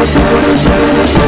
Show the show the show